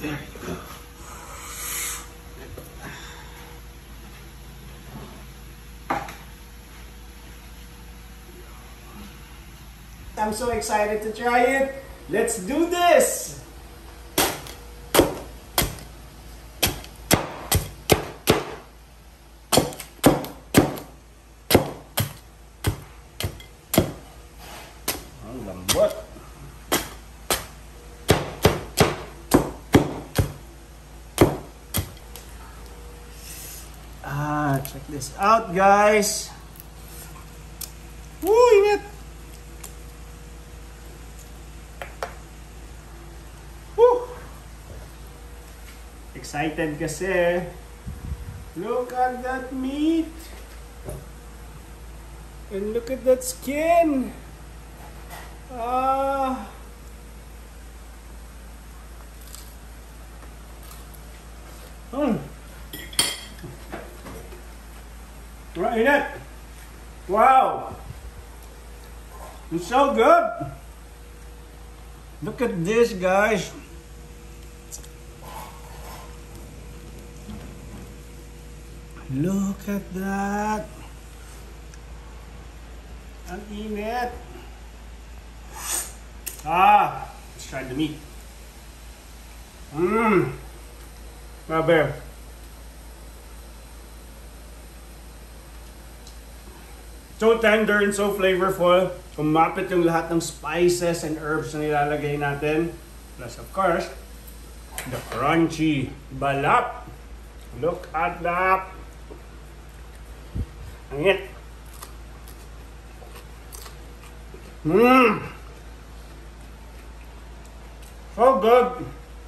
There you go. I'm so excited to try it. Let's do this! Ang. Ah, check this out, guys. Woo, init! Woo! Excited kasi. Look at that meat. And look at that skin. Ah. Hmm. Right, in it. Wow. It's so good. Look at this, guys. Look at that. I'm Ang init. Ah, let's try the meat. Mmm. Grabe. So tender and so flavorful. Kumapit yung lahat ng spices and herbs na nilalagay natin. Plus of course, the crunchy balap. Look at that. Ang it. Mmm. So good.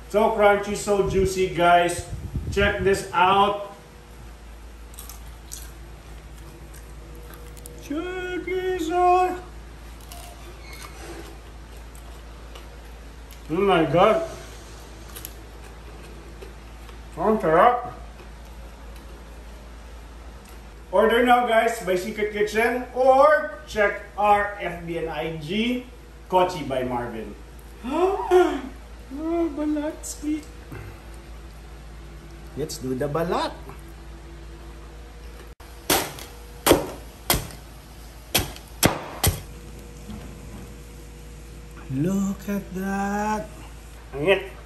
So crunchy, so juicy, guys. Check this out. Check this out. Oh my god. Sarap. Order now guys by Secret Kitchen or check our FB and IG Cochi by Marvin. oh, balat sweet. Let's do the balat. Look at that. Ang.